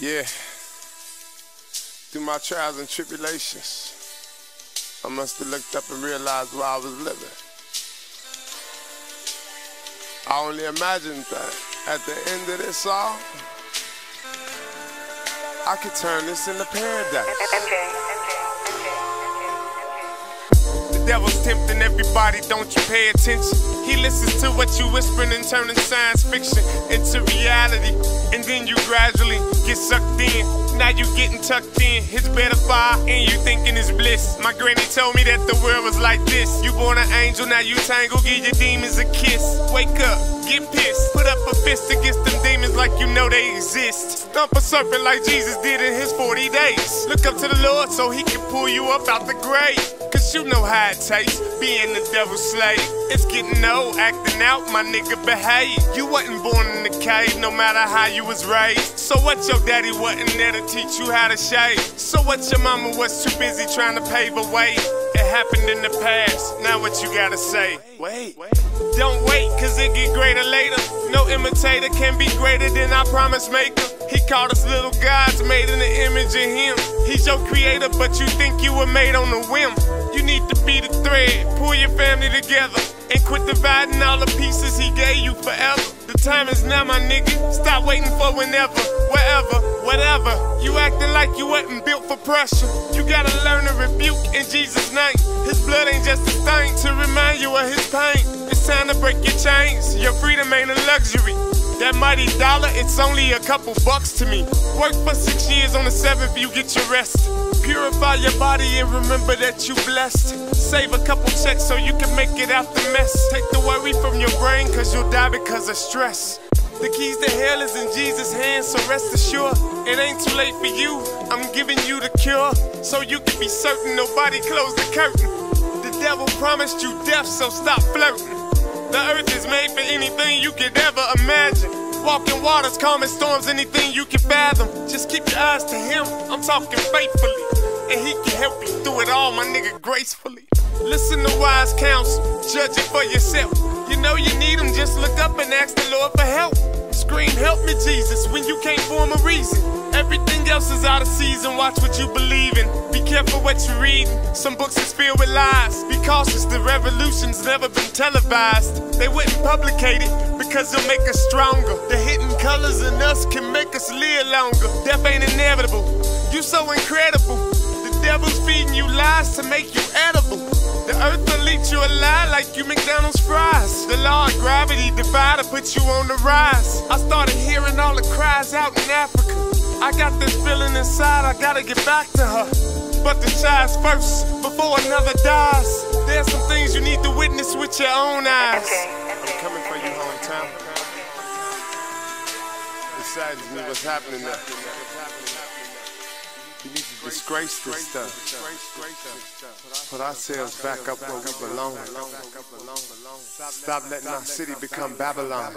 Yeah. Through my trials and tribulations, I must have looked up and realized where I was living. I only imagined that at the end of this all, I could turn this into paradise. Devil's tempting everybody, don't you pay attention? He listens to what you whispering and turning science fiction into reality. And then you gradually get sucked in. Now you getting tucked in. It's better fire, and you thinking it's bliss. My granny told me that the world was like this. You born an angel, now you tangle, give your demons a kiss. Wake up, get pissed. Put up a fist against them demons like you know they exist. Stomp a serpent like Jesus did in his 40 days. Look up to the Lord so he can pull you up out the grave. Cause you know how it tastes, being the devil's slave. It's getting old, acting out, my nigga behave. You wasn't born in the cave, no matter how you was raised. So what your daddy wasn't there to teach you how to shave? So what your mama was too busy trying to pave a way? It happened in the past, now what you gotta say? Wait, don't wait, cause it get greater later. No imitator can be greater than our promise maker. He called us little gods made in the image of him. He's your creator, but you think you were made on a whim. You need to be the thread, pull your family together, and quit dividing all the pieces he gave you forever. The time is now, my nigga. Stop waiting for whenever, wherever, whatever. You acting like you wasn't built for pressure. You gotta learn to rebuke in Jesus' name. His blood ain't just a thing to remind you of his pain. It's time to break your chains. Your freedom ain't a luxury. That mighty dollar, it's only a couple bucks to me. Work for six years on the seventh, you get your rest. Purify your body and remember that you blessed. Save a couple checks so you can make it out the mess. Take the worry from your brain, cause you'll die because of stress. The keys to hell is in Jesus' hands, so rest assured, it ain't too late for you. I'm giving you the cure, so you can be certain nobody closed the curtain. The devil promised you death, so stop flirting. The earth is made for anything you could ever imagine. Walking waters, calming storms, anything you can fathom. Just keep your eyes to him, I'm talking faithfully. And he can help you through it all, my nigga, gracefully. Listen to wise counsel, judge it for yourself. You know you need him, just look up and ask the Lord for help. Scream, help me, Jesus, when you can't form a reason. Everything else is out of season, watch what you believe in. Be what you read. Some books is filled with lies. Be cautious, the revolution's never been televised. They wouldn't publicate it because it'll make us stronger. The hidden colors in us can make us live longer. Death ain't inevitable. You're so incredible. The devil's feeding you lies to make you edible. The earth will eat you alive like you McDonald's fries. The law of gravity divider put you on the rise. I started hearing all the cries out in Africa. I got this feeling inside, I gotta get back to her. But the child's first before another dies. There's some things you need to witness with your own eyes. I'm coming for you, hometown. It saddens me what's happening there. We need to disgrace this stuff. Put ourselves back up where we belong. Stop letting our city become Babylon.